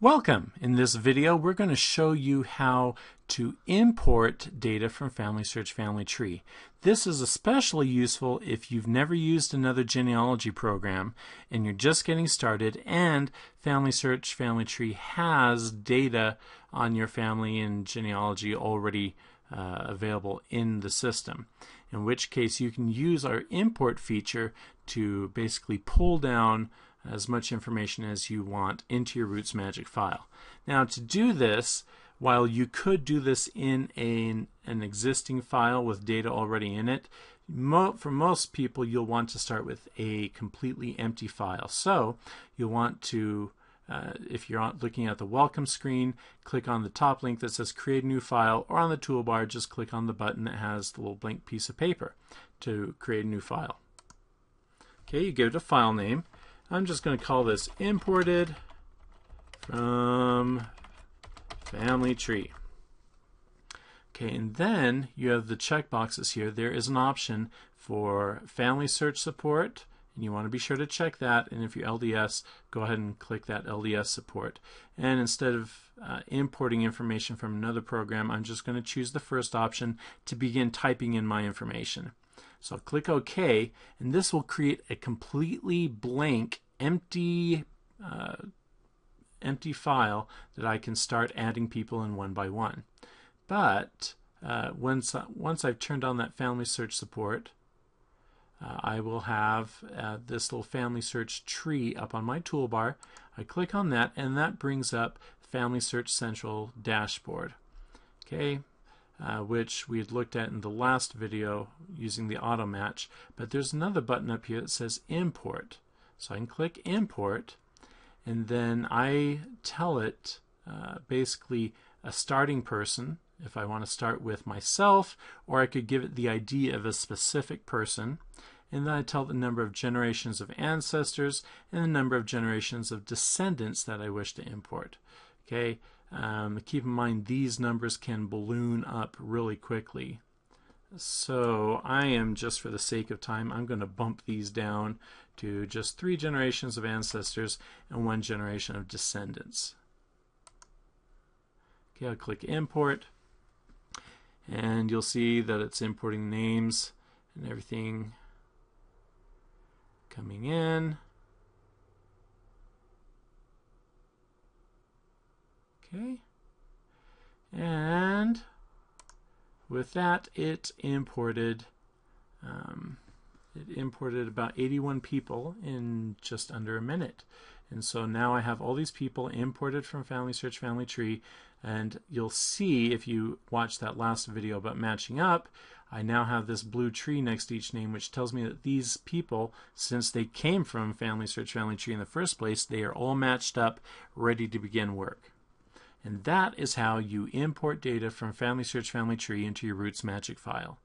Welcome! In this video we're going to show you how to import data from FamilySearch Family Tree. This is especially useful if you've never used another genealogy program and you're just getting started and FamilySearch Family Tree has data on your family and genealogy already uh, available in the system. In which case you can use our import feature to basically pull down as much information as you want into your RootsMagic file. Now to do this, while you could do this in a, an existing file with data already in it, mo for most people you'll want to start with a completely empty file. So you'll want to, uh, if you're looking at the welcome screen, click on the top link that says create new file or on the toolbar just click on the button that has the little blank piece of paper to create a new file. Okay, you give it a file name I'm just going to call this imported from family tree. Okay, and then you have the checkboxes here. There is an option for family search support, and you want to be sure to check that. And if you're LDS, go ahead and click that LDS support. And instead of uh, importing information from another program, I'm just going to choose the first option to begin typing in my information. So I'll click OK, and this will create a completely blank, empty, uh, empty file that I can start adding people in one by one. But uh, once, once I've turned on that family search support, uh, I will have uh, this little family search tree up on my toolbar. I click on that and that brings up FamilySearch Central dashboard. Okay, uh, which we had looked at in the last video using the auto match. But there's another button up here that says import. So I can click import and then I tell it uh, basically a starting person if I want to start with myself or I could give it the ID of a specific person and then I tell the number of generations of ancestors and the number of generations of descendants that I wish to import. Okay, um, keep in mind these numbers can balloon up really quickly. So I am, just for the sake of time, I'm going to bump these down to just three generations of ancestors and one generation of descendants. Okay, I'll click import and you'll see that it's importing names and everything coming in. Okay. And with that, it imported um, it imported about 81 people in just under a minute. And so now I have all these people imported from FamilySearch Family Tree and you'll see if you watch that last video about matching up, I now have this blue tree next to each name which tells me that these people, since they came from FamilySearch Family Tree in the first place, they are all matched up, ready to begin work. And that is how you import data from FamilySearch Family Tree into your RootsMagic file.